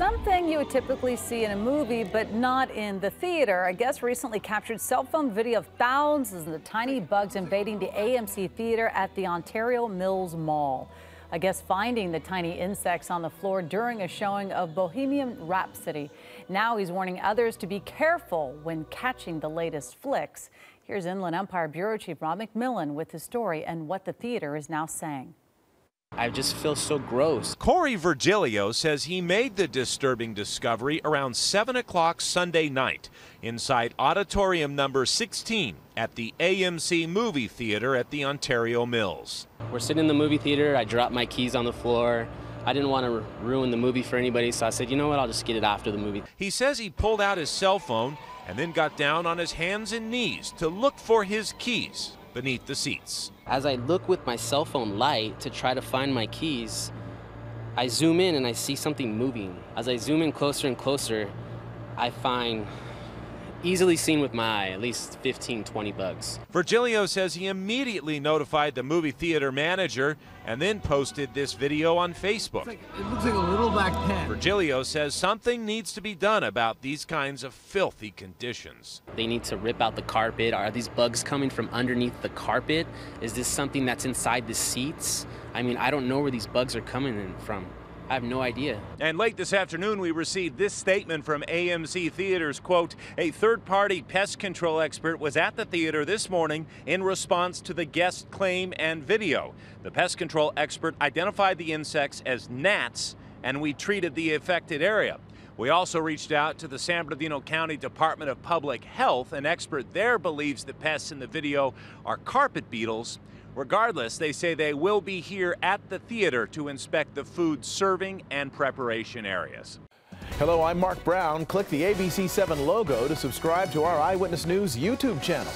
Something you would typically see in a movie, but not in the theater. A guest recently captured cell phone video of thousands of tiny bugs invading the AMC theater at the Ontario Mills Mall. A guest finding the tiny insects on the floor during a showing of Bohemian Rhapsody. Now he's warning others to be careful when catching the latest flicks. Here's Inland Empire Bureau Chief Rob McMillan with the story and what the theater is now saying. I just feel so gross. Corey Virgilio says he made the disturbing discovery around 7 o'clock Sunday night inside auditorium number 16 at the AMC movie theater at the Ontario Mills. We're sitting in the movie theater. I dropped my keys on the floor. I didn't want to ruin the movie for anybody, so I said, you know what, I'll just get it after the movie. He says he pulled out his cell phone and then got down on his hands and knees to look for his keys beneath the seats. As I look with my cell phone light to try to find my keys, I zoom in and I see something moving. As I zoom in closer and closer, I find easily seen with my eye, at least 15, 20 bugs. Virgilio says he immediately notified the movie theater manager and then posted this video on Facebook. Like, it looks like a little black pen. Virgilio says something needs to be done about these kinds of filthy conditions. They need to rip out the carpet. Are these bugs coming from underneath the carpet? Is this something that's inside the seats? I mean, I don't know where these bugs are coming from. I have no idea. And late this afternoon, we received this statement from AMC Theaters, quote, a third-party pest control expert was at the theater this morning in response to the guest claim and video. The pest control expert identified the insects as gnats, and we treated the affected area. We also reached out to the San Bernardino County Department of Public Health. An expert there believes the pests in the video are carpet beetles. Regardless, they say they will be here at the theater to inspect the food serving and preparation areas. Hello, I'm Mark Brown. Click the ABC7 logo to subscribe to our Eyewitness News YouTube channel.